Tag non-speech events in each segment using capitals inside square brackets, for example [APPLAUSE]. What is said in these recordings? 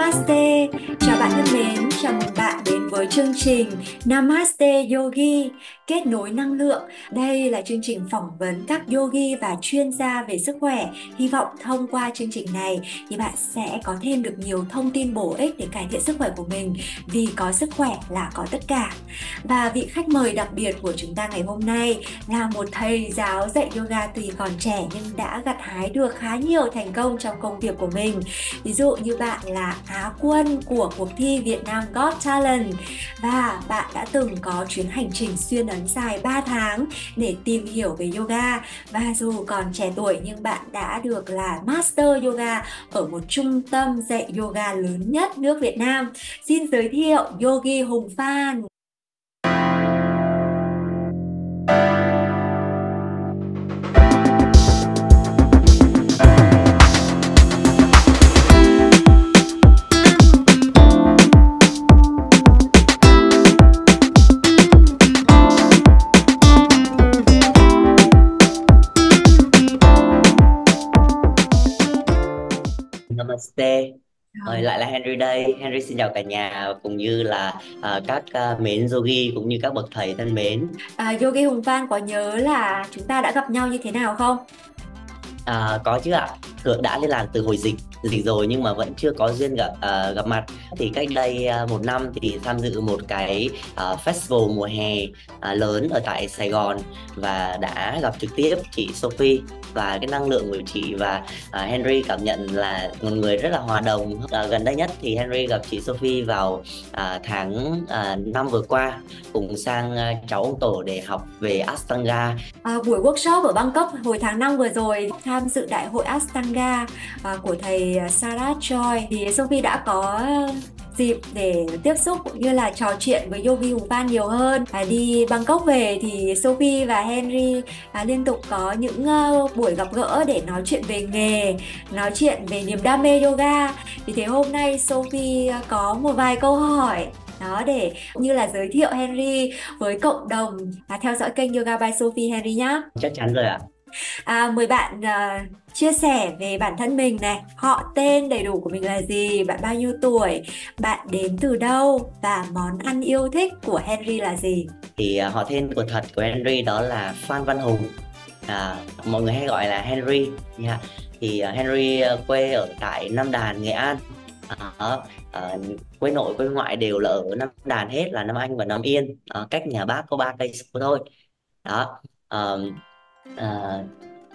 Namaste, chào bạn thân mến, chào mừng bạn đến với chương trình Namaste Yogi, kết nối năng lượng. Đây là chương trình phỏng vấn các yogi và chuyên gia về sức khỏe. Hy vọng thông qua chương trình này thì bạn sẽ có thêm được nhiều thông tin bổ ích để cải thiện sức khỏe của mình vì có sức khỏe là có tất cả. Và vị khách mời đặc biệt của chúng ta ngày hôm nay là một thầy giáo dạy yoga tuy còn trẻ nhưng đã gặt hái được khá nhiều thành công trong công việc của mình. Ví dụ như bạn là Á quân của cuộc thi Việt Nam Got Talent và bạn đã từng có chuyến hành trình xuyên ấn dài 3 tháng để tìm hiểu về yoga và dù còn trẻ tuổi, nhưng bạn đã được là Master Yoga ở một trung tâm dạy yoga lớn nhất nước Việt Nam. Xin giới thiệu Yogi Hùng Phan. Namaste. Rồi lại là Henry đây. Henry xin chào cả nhà cũng như là à, các à, mến yogi cũng như các bậc thầy thân mến. À, Yogi Hùng Phan có nhớ là chúng ta đã gặp nhau như thế nào không? À, có chứ ạ. Thượng đã liên lạc từ hồi dịch dịch rồi nhưng mà vẫn chưa có duyên gặp uh, gặp mặt. Thì cách đây uh, một năm thì tham dự một cái uh, festival mùa hè uh, lớn ở tại Sài Gòn và đã gặp trực tiếp chị Sophie và cái năng lượng của chị và uh, Henry cảm nhận là một người rất là hòa đồng. Uh, gần đây nhất thì Henry gặp chị Sophie vào uh, tháng uh, năm vừa qua cùng sang uh, cháu ông tổ để học về Astanga à, buổi workshop ở Bangkok hồi tháng năm vừa rồi tham dự đại hội Astanga à, của thầy à, Sarah Choi thì Sophie đã có dịp để tiếp xúc cũng như là trò chuyện với Yogi Hùng Phan nhiều hơn. À, đi Bangkok về thì Sophie và Henry à, liên tục có những uh, buổi gặp gỡ để nói chuyện về nghề, nói chuyện về niềm đam mê yoga. Vì thế hôm nay Sophie có một vài câu hỏi đó để như là giới thiệu Henry với cộng đồng à, theo dõi kênh Yoga by Sophie Henry nhé. Chắc chắn rồi ạ. À, À, mời bạn uh, chia sẻ về bản thân mình này, họ tên đầy đủ của mình là gì, bạn bao nhiêu tuổi, bạn đến từ đâu và món ăn yêu thích của Henry là gì. Thì uh, họ tên của thật của Henry đó là Phan Văn Hùng. À, mọi người hay gọi là Henry nha. Thì uh, Henry uh, quê ở tại Nam Đàn, Nghệ An. À, à, quê nội quê ngoại đều là ở Nam Đàn hết là Nam Anh và Nam Yên, à, cách nhà bác có ba cây số thôi. Đó. à, à,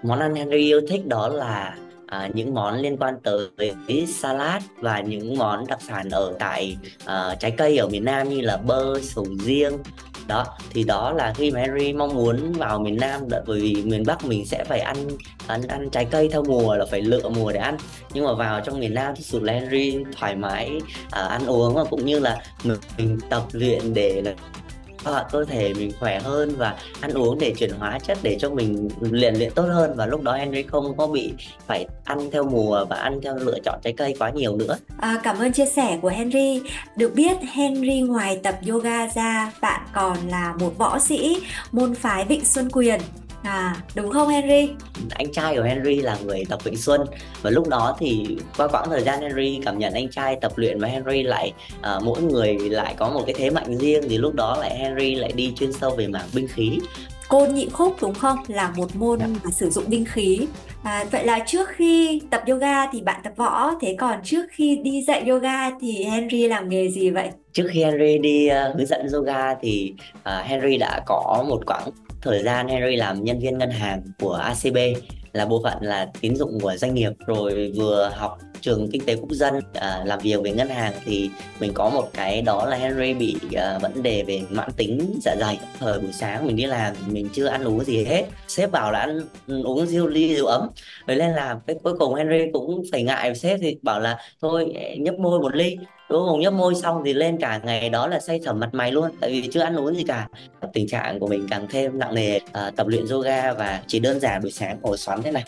món ăn Henry yêu thích đó là à, những món liên quan tới salad và những món đặc sản ở tại à, trái cây ở miền Nam như là bơ, sầu riêng. Đó thì đó là khi mà Henry mong muốn vào miền Nam bởi vì miền Bắc mình sẽ phải ăn ăn ăn trái cây theo mùa là phải lựa mùa để ăn. Nhưng mà vào trong miền Nam thì sự là Henry thoải mái à, ăn uống và cũng như là mình, mình tập luyện để là à, cơ thể mình khỏe hơn và ăn uống để chuyển hóa chất để cho mình luyện luyện tốt hơn và lúc đó Henry không có bị phải ăn theo mùa và ăn theo lựa chọn trái cây quá nhiều nữa. À, cảm ơn chia sẻ của Henry. Được biết Henry ngoài tập yoga ra bạn còn là một võ sĩ môn phái Vịnh Xuân Quyền À, đúng không Henry? Anh trai của Henry là người tập Vịnh Xuân và lúc đó thì qua quãng thời gian Henry cảm nhận anh trai tập luyện và Henry lại uh, mỗi người lại có một cái thế mạnh riêng thì lúc đó lại Henry lại đi chuyên sâu về mảng binh khí. Côn nhị khúc đúng không? Là một môn yeah. Dạ. sử dụng binh khí. À, vậy là trước khi tập yoga thì bạn tập võ, thế còn trước khi đi dạy yoga thì Henry làm nghề gì vậy? Trước khi Henry đi uh, hướng dẫn yoga thì uh, Henry đã có một quãng thời gian Henry làm nhân viên ngân hàng của ACB là bộ phận là tín dụng của doanh nghiệp rồi vừa học trường kinh tế quốc dân à, làm việc về ngân hàng thì mình có một cái đó là Henry bị à, vấn đề về mãn tính dạ dày. Thời buổi sáng mình đi làm mình chưa ăn uống gì hết sếp bảo là ăn uống rượu ly rượu ấm. Rồi lên làm cái cuối cùng Henry cũng phải ngại sếp thì bảo là thôi nhấp môi một ly đúng không? Nhấp môi xong thì lên cả ngày đó là say sẩm mặt mày luôn tại vì chưa ăn uống gì cả. Tình trạng của mình càng thêm nặng nề à, tập luyện yoga và chỉ đơn giản buổi sáng ngồi xoắn thế này.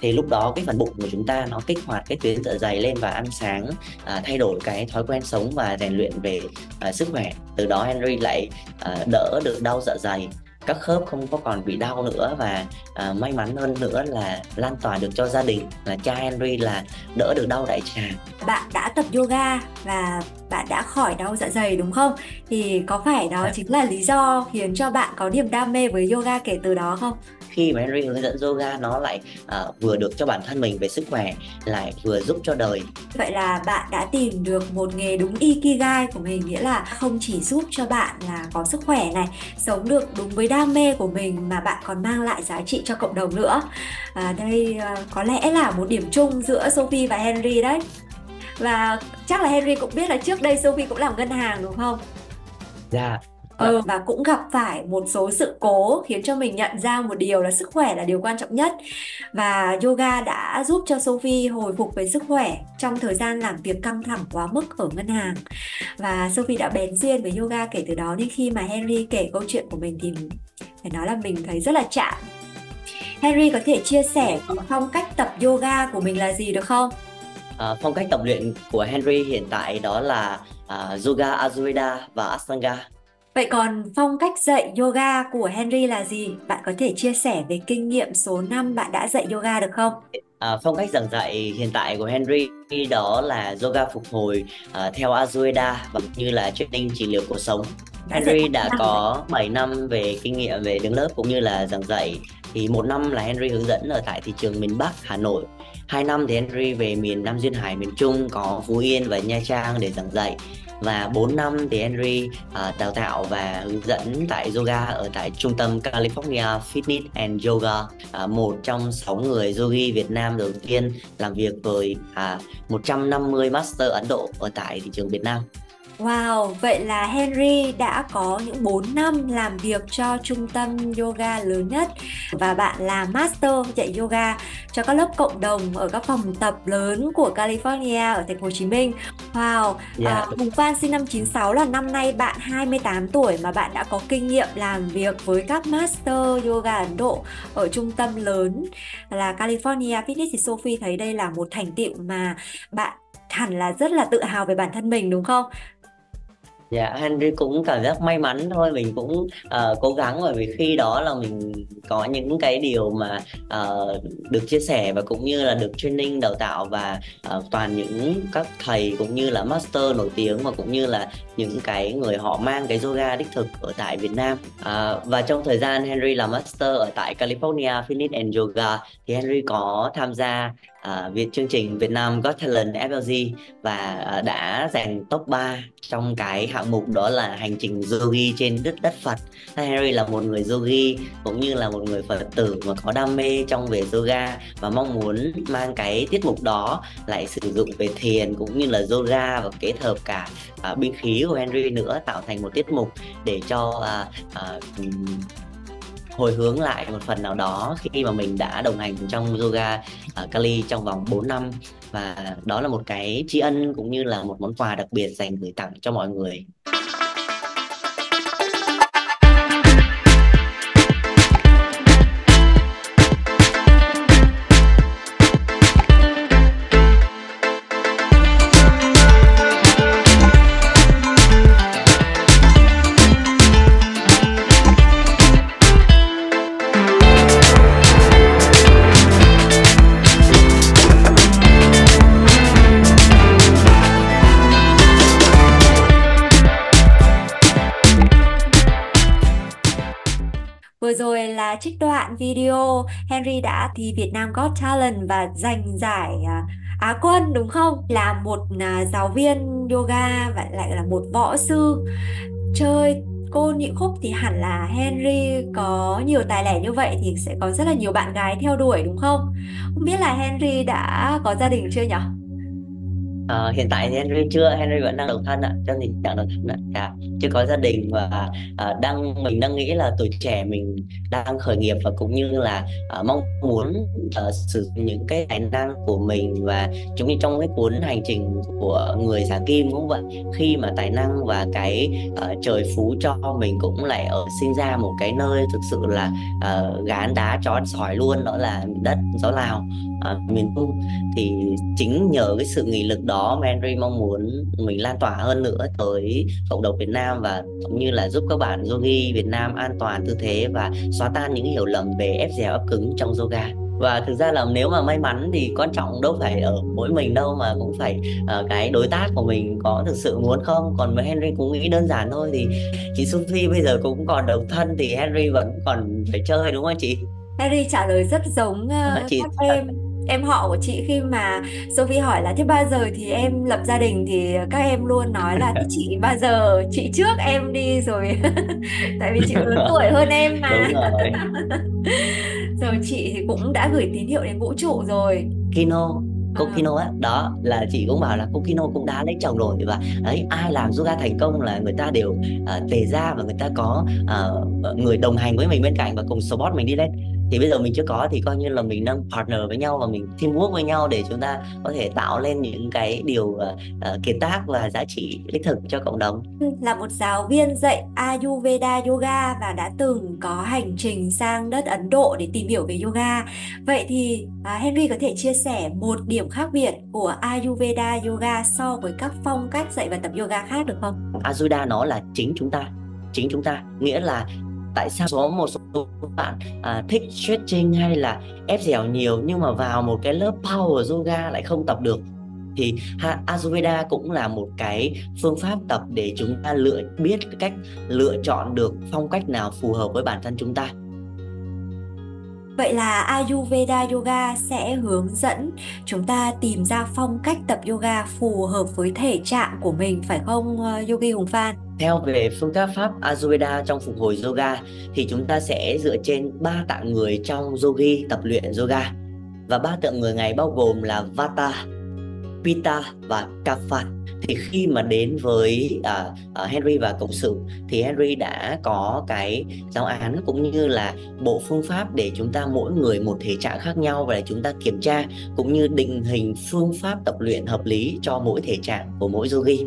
Thì lúc đó cái phần bụng của chúng ta nó kích hoạt cái tuyến dạ dày lên và ăn sáng à, thay đổi cái thói quen sống và rèn luyện về à, sức khỏe. Từ đó Henry lại à, đỡ được đau dạ dày các khớp không có còn bị đau nữa và uh, may mắn hơn nữa là lan tỏa được cho gia đình là cha Henry là đỡ được đau đại tràng. Bạn đã tập yoga và bạn đã khỏi đau dạ dày đúng không? Thì có phải đó à. chính là lý do khiến cho bạn có niềm đam mê với yoga kể từ đó không khi mà Henry hướng dẫn yoga nó lại uh, vừa được cho bản thân mình về sức khỏe lại vừa giúp cho đời. Vậy là bạn đã tìm được một nghề đúng ikigai của mình nghĩa là không chỉ giúp cho bạn là có sức khỏe này sống được đúng với đam mê của mình mà bạn còn mang lại giá trị cho cộng đồng nữa. À, đây uh, có lẽ là một điểm chung giữa Sophie và Henry đấy. Và chắc là Henry cũng biết là trước đây Sophie cũng làm ngân hàng đúng không? Dạ, ừ, và cũng gặp phải một số sự cố khiến cho mình nhận ra một điều là sức khỏe là điều quan trọng nhất. Và yoga đã giúp cho Sophie hồi phục về sức khỏe trong thời gian làm việc căng thẳng quá mức ở ngân hàng. Và Sophie đã bén duyên với yoga kể từ đó nên khi mà Henry kể câu chuyện của mình thì phải nói là mình thấy rất là chạm. Henry có thể chia sẻ phong cách tập yoga của mình là gì được không? À, phong cách tập luyện của Henry hiện tại đó là uh, Yoga Ayurveda và Ashtanga. Vậy còn phong cách dạy yoga của Henry là gì? Bạn có thể chia sẻ về kinh nghiệm số năm bạn đã dạy yoga được không? À, phong cách giảng dạy hiện tại của Henry đó là yoga phục hồi uh, theo Ayurveda và như là training trị liệu cuộc sống. Henry đã có 7 năm về kinh nghiệm về đứng lớp cũng như là giảng dạy. Thì một năm là Henry hướng dẫn ở tại thị trường miền Bắc, Hà Nội. Hai năm thì Henry về miền Nam Duyên Hải, miền Trung có Phú Yên và Nha Trang để giảng dạy và 4 năm thì Henry uh, đào tạo và hướng dẫn tại yoga ở tại trung tâm California Fitness and Yoga. Uh, một trong 6 người yogi Việt Nam đầu tiên làm việc với à, uh, 150 master Ấn Độ ở tại thị trường Việt Nam. Wow, vậy là Henry đã có những 4 năm làm việc cho trung tâm yoga lớn nhất và bạn là master dạy yoga cho các lớp cộng đồng ở các phòng tập lớn của California ở thành phố Hồ Chí Minh. Wow, yeah. Dạ, à, Hùng Phan sinh năm 96 là năm nay bạn 28 tuổi mà bạn đã có kinh nghiệm làm việc với các master yoga Ấn Độ ở trung tâm lớn là California Fitness thì Sophie thấy đây là một thành tựu mà bạn hẳn là rất là tự hào về bản thân mình đúng không? Dạ, Henry cũng cảm giác may mắn thôi, mình cũng uh, cố gắng bởi vì khi đó là mình có những cái điều mà uh, được chia sẻ và cũng như là được training đào tạo và uh, toàn những các thầy cũng như là master nổi tiếng và cũng như là những cái người họ mang cái yoga đích thực ở tại Việt Nam. Uh, và trong thời gian Henry làm master ở tại California Fitness and Yoga thì Henry có tham gia Ờ, uh, Việt chương trình Việt Nam Got Talent FLG và uh, đã giành top 3 trong cái hạng mục đó là hành trình yogi trên đất đất Phật. Harry là một người yogi cũng như là một người Phật tử mà có đam mê trong về yoga và mong muốn mang cái tiết mục đó lại sử dụng về thiền cũng như là yoga và kết hợp cả uh, binh khí của Henry nữa tạo thành một tiết mục để cho uh, uh, hồi hướng lại một phần nào đó khi mà mình đã đồng hành trong yoga ở Cali trong vòng 4 năm và đó là một cái tri ân cũng như là một món quà đặc biệt dành gửi tặng cho mọi người. Vừa rồi là trích đoạn video Henry đã thi Việt Nam Got Talent và giành giải à, Á quân, đúng không? Là một à, giáo viên yoga và lại là một võ sư chơi cô nhị khúc thì hẳn là Henry có nhiều tài lẻ như vậy thì sẽ có rất là nhiều bạn gái theo đuổi, đúng không? Không biết là Henry đã có gia đình chưa nhỉ? Uh, hiện tại thì Henry chưa Henry vẫn đang độc thân ạ trong tình trạng độc thân ạ à, chưa có gia đình và uh, đang mình đang nghĩ là tuổi trẻ mình đang khởi nghiệp và cũng như là uh, mong muốn uh, sử dụng những cái tài năng của mình và giống như trong cái cuốn hành trình của người giả kim cũng vậy. Khi mà tài năng và cái uh, trời phú cho mình cũng lại ở sinh ra một cái nơi thực sự là uh, gán đá chó sỏi luôn đó là đất gió lào uh, miền trung. Thì chính nhờ cái sự nghị lực đó đó mà Henry mong muốn mình lan tỏa hơn nữa tới cộng đồng Việt Nam và cũng như là giúp các bạn yogi Việt Nam an toàn tư thế và xóa tan những hiểu lầm về ép dẻo ấp cứng trong yoga. Và thực ra là nếu mà may mắn thì quan trọng đâu phải ở mỗi mình đâu mà cũng phải uh, cái đối tác của mình có thực sự muốn không? Còn với Henry cũng nghĩ đơn giản thôi thì chị Sophie bây giờ cũng còn độc thân thì Henry vẫn còn phải chơi đúng không chị? Henry trả lời rất giống uh, [LAUGHS] chị... các em em họ của chị khi mà Sophie hỏi là thế bao giờ thì em lập gia đình? Thì các em luôn nói là thế chị bao giờ? Chị trước em đi rồi. [LAUGHS] Tại vì chị lớn [LAUGHS] tuổi hơn em mà. Đúng rồi. [LAUGHS] rồi chị thì cũng đã gửi tín hiệu đến vũ trụ rồi. Kino cô à. Kino á đó là chị cũng bảo là cô Kino cũng đã lấy chồng rồi và đấy ai làm yoga thành công là người ta đều uh, tề ra và người ta có uh, người đồng hành với mình bên cạnh và cùng support mình đi lên thì bây giờ mình chưa có thì coi như là mình đang partner với nhau và mình teamwork với nhau để chúng ta có thể tạo lên những cái điều uh, kiệt tác và giá trị đích thực cho cộng đồng là một giáo viên dạy Ayurveda yoga và đã từng có hành trình sang đất Ấn Độ để tìm hiểu về yoga vậy thì uh, Henry có thể chia sẻ một điểm khác biệt của Ayurveda yoga so với các phong cách dạy và tập yoga khác được không? Ayurveda nó là chính chúng ta chính chúng ta nghĩa là tại sao có một số bạn à, thích stretching hay là ép dẻo nhiều nhưng mà vào một cái lớp power yoga lại không tập được thì Ayurveda cũng là một cái phương pháp tập để chúng ta lựa biết cách lựa chọn được phong cách nào phù hợp với bản thân chúng ta Vậy là Ayurveda Yoga sẽ hướng dẫn chúng ta tìm ra phong cách tập yoga phù hợp với thể trạng của mình phải không ờ, Yogi Hùng Phan? Theo về phương pháp pháp Ayurveda trong phục hồi yoga thì chúng ta sẽ dựa trên ba tạng người trong yogi tập luyện yoga. Và ba tạng người này bao gồm là Vata, Pitta và Kapha thì khi mà đến với uh, uh, Henry và cộng sự thì Henry đã có cái giáo án cũng như là bộ phương pháp để chúng ta mỗi người một thể trạng khác nhau và để chúng ta kiểm tra cũng như định hình phương pháp tập luyện hợp lý cho mỗi thể trạng của mỗi yogi.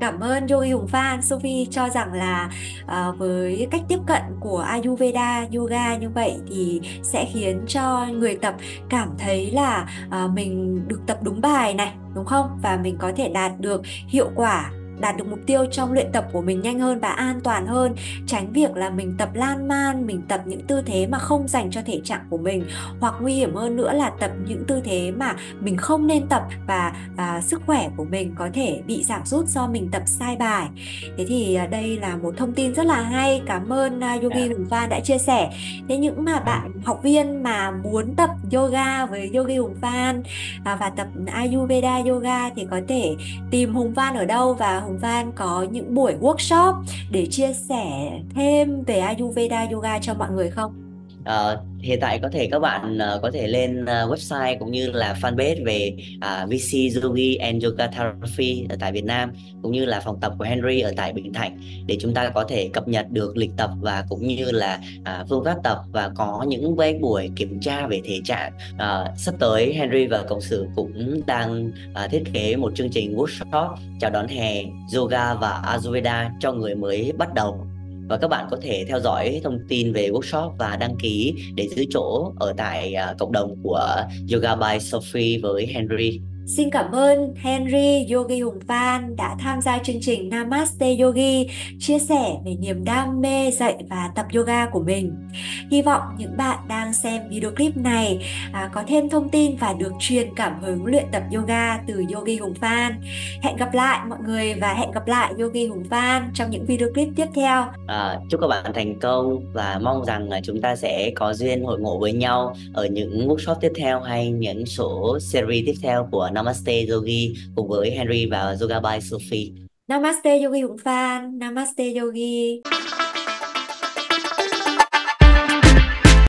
Cảm ơn Yogi Hùng Phan. Sophie cho rằng là uh, với cách tiếp cận của Ayurveda yoga như vậy thì sẽ khiến cho người tập cảm thấy là uh, mình được tập đúng bài này, đúng không? Và mình có thể đạt được hiệu quả đạt được mục tiêu trong luyện tập của mình nhanh hơn và an toàn hơn. Tránh việc là mình tập lan man mình tập những tư thế mà không dành cho thể trạng của mình. Hoặc nguy hiểm hơn nữa là tập những tư thế mà mình không nên tập và à, sức khỏe của mình có thể bị giảm sút do mình tập sai bài. Thế thì à, đây là một thông tin rất là hay. Cảm ơn uh, Yogi dạ. Hùng Phan đã chia sẻ. Thế những mà bạn học viên mà muốn tập yoga với Yogi Hùng Phan à, và tập Ayurveda yoga thì có thể tìm Hùng Phan ở đâu và Hồng Phan có những buổi workshop để chia sẻ thêm về Ayurveda Yoga cho mọi người không? Uh, hiện tại có thể các bạn uh, có thể lên uh, website cũng như là fanpage về à, uh, VC Yogi and Yoga Therapy ở tại Việt Nam cũng như là phòng tập của Henry ở tại Bình Thạnh để chúng ta có thể cập nhật được lịch tập và cũng như là uh, phương pháp tập và có những cái buổi kiểm tra về thể trạng. Uh, sắp tới Henry và cộng sự cũng đang uh, thiết kế một chương trình workshop chào đón hè yoga và Ayurveda cho người mới bắt đầu và các bạn có thể theo dõi thông tin về workshop và đăng ký để giữ chỗ ở tại à, cộng đồng của Yoga by Sophie với Henry. Xin cảm ơn Henry Yogi Hùng Phan đã tham gia chương trình Namaste Yogi, chia sẻ về niềm đam mê dạy và tập yoga của mình. Hy vọng những bạn đang xem video clip này à, có thêm thông tin và được truyền cảm hứng luyện tập yoga từ Yogi Hùng Phan. Hẹn gặp lại mọi người và hẹn gặp lại Yogi Hùng Phan trong những video clip tiếp theo. À, chúc các bạn thành công và mong rằng là chúng ta sẽ có duyên hội ngộ với nhau ở những workshop tiếp theo hay những số series tiếp theo của Namaste Yogi cùng với Henry và Yoga by Sophie. Namaste Yogi Hùng Phan, Namaste Yogi.